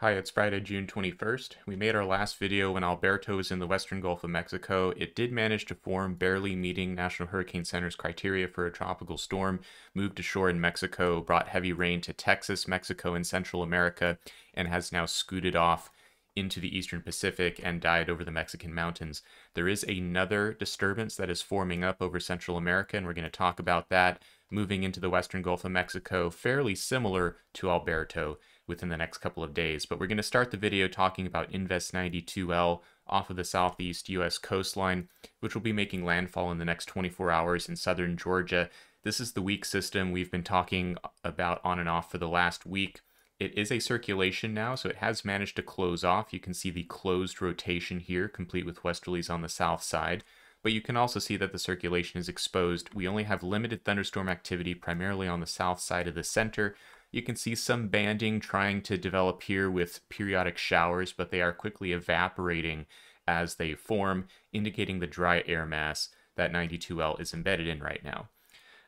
Hi, it's Friday, June 21st. We made our last video when Alberto was in the western Gulf of Mexico. It did manage to form, barely meeting National Hurricane Center's criteria for a tropical storm, moved ashore in Mexico, brought heavy rain to Texas, Mexico, and Central America, and has now scooted off into the eastern Pacific and died over the Mexican mountains. There is another disturbance that is forming up over Central America, and we're going to talk about that moving into the western Gulf of Mexico, fairly similar to Alberto within the next couple of days. But we're going to start the video talking about Invest 92L off of the southeast U.S. coastline, which will be making landfall in the next 24 hours in southern Georgia. This is the weak system we've been talking about on and off for the last week. It is a circulation now, so it has managed to close off. You can see the closed rotation here, complete with westerlies on the south side. But you can also see that the circulation is exposed. We only have limited thunderstorm activity primarily on the south side of the center, you can see some banding trying to develop here with periodic showers, but they are quickly evaporating as they form, indicating the dry air mass that 92L is embedded in right now.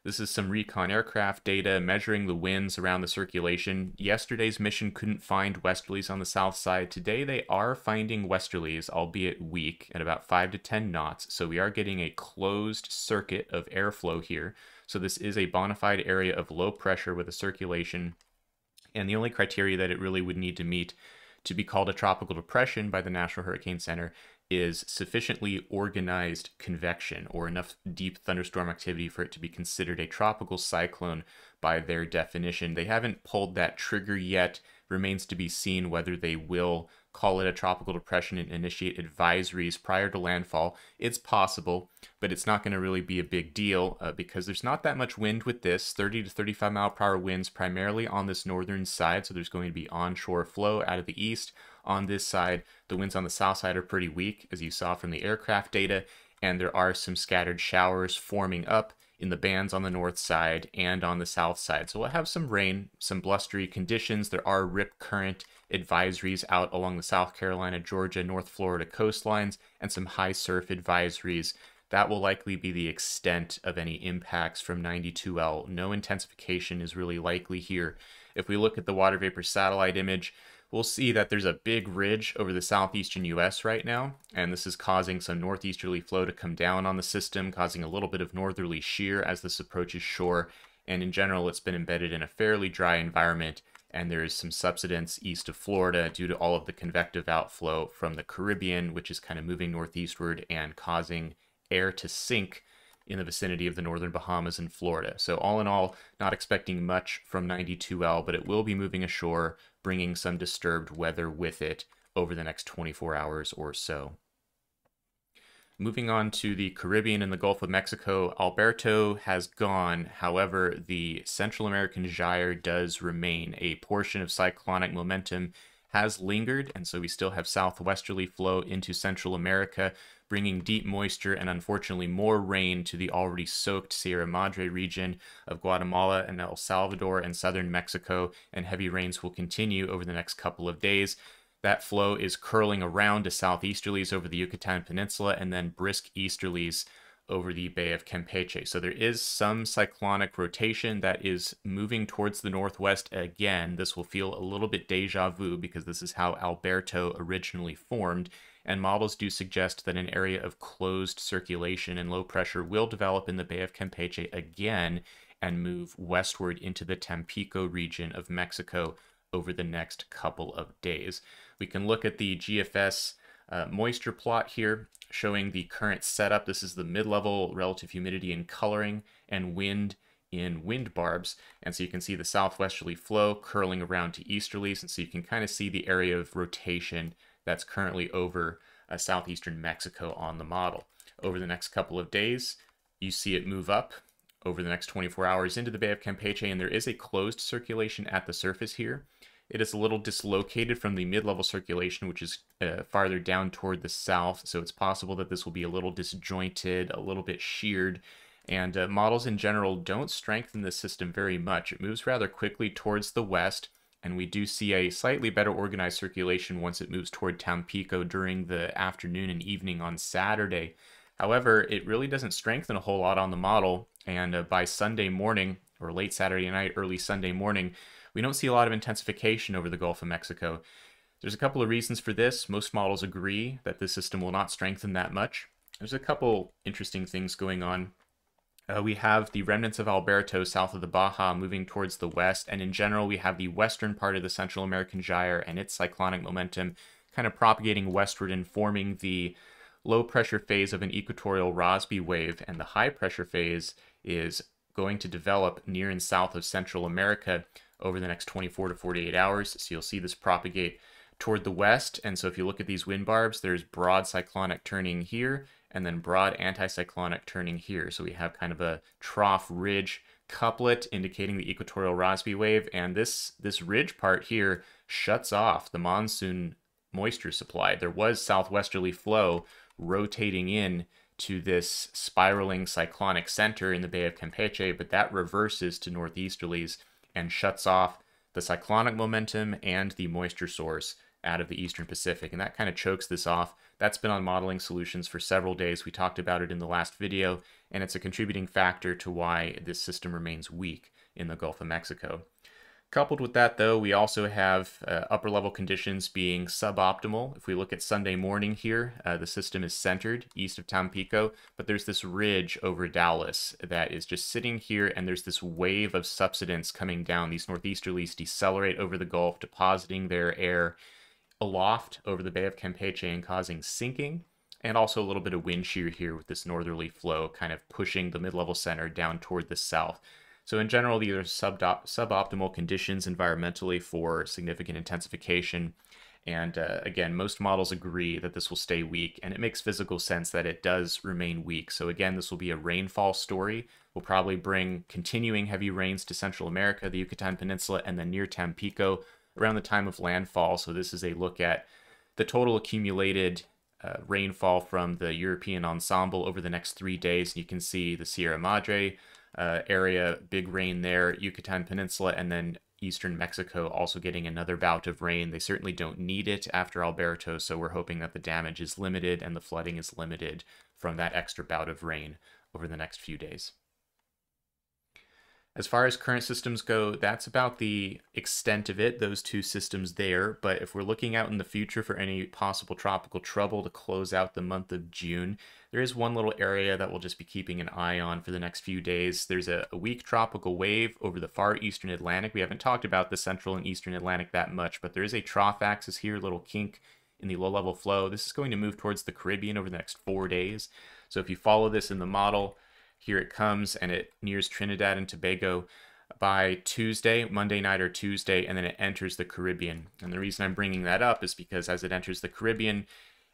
This is some recon aircraft data measuring the winds around the circulation. Yesterday's mission couldn't find westerlies on the south side. Today they are finding westerlies, albeit weak, at about 5 to 10 knots. So we are getting a closed circuit of airflow here. So this is a bona fide area of low pressure with a circulation. And the only criteria that it really would need to meet to be called a tropical depression by the National Hurricane Center is sufficiently organized convection or enough deep thunderstorm activity for it to be considered a tropical cyclone by their definition. They haven't pulled that trigger yet. Remains to be seen whether they will call it a tropical depression and initiate advisories prior to landfall. It's possible, but it's not going to really be a big deal uh, because there's not that much wind with this 30 to 35 mile per hour winds primarily on this northern side. So there's going to be onshore flow out of the east. On this side, the winds on the south side are pretty weak, as you saw from the aircraft data, and there are some scattered showers forming up in the bands on the north side and on the south side. So we'll have some rain, some blustery conditions. There are rip current advisories out along the South Carolina, Georgia, North Florida coastlines, and some high surf advisories. That will likely be the extent of any impacts from 92L. No intensification is really likely here. If we look at the water vapor satellite image, we'll see that there's a big ridge over the southeastern US right now, and this is causing some northeasterly flow to come down on the system, causing a little bit of northerly shear as this approaches shore. And in general, it's been embedded in a fairly dry environment, and there is some subsidence east of Florida due to all of the convective outflow from the Caribbean, which is kind of moving northeastward and causing air to sink in the vicinity of the northern Bahamas and Florida. So all in all, not expecting much from 92L, but it will be moving ashore, bringing some disturbed weather with it over the next 24 hours or so. Moving on to the Caribbean and the Gulf of Mexico, Alberto has gone. However, the Central American gyre does remain. A portion of cyclonic momentum has lingered, and so we still have southwesterly flow into Central America, bringing deep moisture and unfortunately more rain to the already soaked Sierra Madre region of Guatemala and El Salvador and southern Mexico, and heavy rains will continue over the next couple of days. That flow is curling around to southeasterlies over the Yucatan Peninsula and then brisk easterlies over the Bay of Campeche. So there is some cyclonic rotation that is moving towards the northwest again. This will feel a little bit deja vu because this is how Alberto originally formed and models do suggest that an area of closed circulation and low pressure will develop in the Bay of Campeche again and move westward into the Tampico region of Mexico over the next couple of days. We can look at the GFS uh, moisture plot here showing the current setup. This is the mid-level relative humidity and coloring and wind in wind barbs. And so you can see the southwesterly flow curling around to easterlies. And so you can kind of see the area of rotation that's currently over uh, southeastern Mexico on the model. Over the next couple of days, you see it move up over the next 24 hours into the Bay of Campeche, and there is a closed circulation at the surface here. It is a little dislocated from the mid-level circulation, which is uh, farther down toward the south, so it's possible that this will be a little disjointed, a little bit sheared, and uh, models in general don't strengthen the system very much. It moves rather quickly towards the west, and we do see a slightly better organized circulation once it moves toward Tampico during the afternoon and evening on Saturday. However, it really doesn't strengthen a whole lot on the model, and uh, by Sunday morning, or late Saturday night, early Sunday morning, we don't see a lot of intensification over the Gulf of Mexico. There's a couple of reasons for this. Most models agree that the system will not strengthen that much. There's a couple interesting things going on. Uh, we have the remnants of Alberto south of the Baja moving towards the west, and in general, we have the western part of the Central American Gyre and its cyclonic momentum kind of propagating westward and forming the low pressure phase of an equatorial Rossby wave, and the high pressure phase is going to develop near and south of Central America over the next 24 to 48 hours. So you'll see this propagate toward the west. And so if you look at these wind barbs, there's broad cyclonic turning here and then broad anticyclonic turning here. So we have kind of a trough ridge couplet indicating the equatorial Rossby wave. And this, this ridge part here shuts off the monsoon moisture supply. There was southwesterly flow rotating in to this spiraling cyclonic center in the Bay of Campeche, but that reverses to northeasterlies and shuts off the cyclonic momentum and the moisture source out of the eastern Pacific. And that kind of chokes this off. That's been on modeling solutions for several days. We talked about it in the last video, and it's a contributing factor to why this system remains weak in the Gulf of Mexico. Coupled with that, though, we also have uh, upper level conditions being suboptimal. If we look at Sunday morning here, uh, the system is centered east of Tampico, but there's this ridge over Dallas that is just sitting here, and there's this wave of subsidence coming down. These northeasterlies decelerate over the Gulf, depositing their air aloft over the Bay of Campeche and causing sinking, and also a little bit of wind shear here with this northerly flow kind of pushing the mid level center down toward the south. So in general, these are suboptimal conditions environmentally for significant intensification. And uh, again, most models agree that this will stay weak, and it makes physical sense that it does remain weak. So again, this will be a rainfall story. We'll probably bring continuing heavy rains to Central America, the Yucatan Peninsula, and then near Tampico around the time of landfall. So this is a look at the total accumulated uh, rainfall from the European ensemble over the next three days. You can see the Sierra Madre, uh, area, big rain there, Yucatan Peninsula, and then eastern Mexico also getting another bout of rain. They certainly don't need it after Alberto, so we're hoping that the damage is limited and the flooding is limited from that extra bout of rain over the next few days. As far as current systems go, that's about the extent of it, those two systems there. But if we're looking out in the future for any possible tropical trouble to close out the month of June, there is one little area that we'll just be keeping an eye on for the next few days. There's a, a weak tropical wave over the far eastern Atlantic. We haven't talked about the central and eastern Atlantic that much, but there is a trough axis here, a little kink in the low level flow. This is going to move towards the Caribbean over the next four days. So if you follow this in the model, here it comes and it nears Trinidad and Tobago by Tuesday, Monday night or Tuesday, and then it enters the Caribbean. And the reason I'm bringing that up is because as it enters the Caribbean,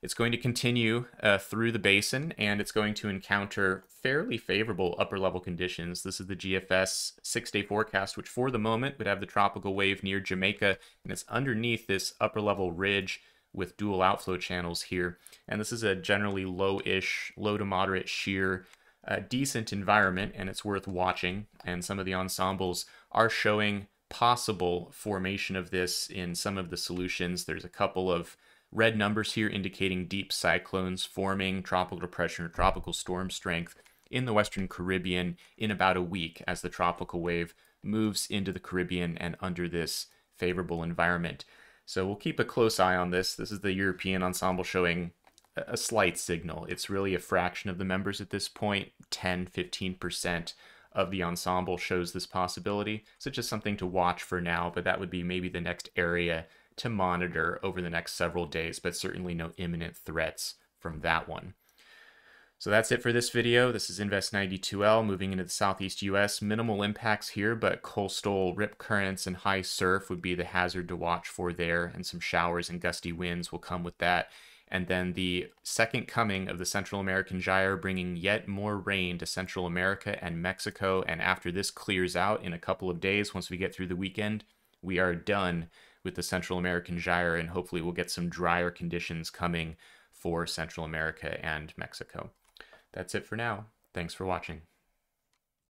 it's going to continue uh, through the basin and it's going to encounter fairly favorable upper level conditions. This is the GFS six day forecast, which for the moment would have the tropical wave near Jamaica, and it's underneath this upper level ridge with dual outflow channels here. And this is a generally low ish, low to moderate shear a decent environment and it's worth watching. And some of the ensembles are showing possible formation of this in some of the solutions. There's a couple of red numbers here indicating deep cyclones forming tropical depression or tropical storm strength in the Western Caribbean in about a week as the tropical wave moves into the Caribbean and under this favorable environment. So we'll keep a close eye on this. This is the European ensemble showing a slight signal. It's really a fraction of the members at this point, 10, 15% of the ensemble shows this possibility. So just something to watch for now, but that would be maybe the next area to monitor over the next several days, but certainly no imminent threats from that one. So that's it for this video. This is Invest 92L moving into the southeast US. Minimal impacts here, but coastal rip currents and high surf would be the hazard to watch for there, and some showers and gusty winds will come with that and then the second coming of the Central American Gyre bringing yet more rain to Central America and Mexico. And after this clears out in a couple of days, once we get through the weekend, we are done with the Central American Gyre, and hopefully we'll get some drier conditions coming for Central America and Mexico. That's it for now. Thanks for watching.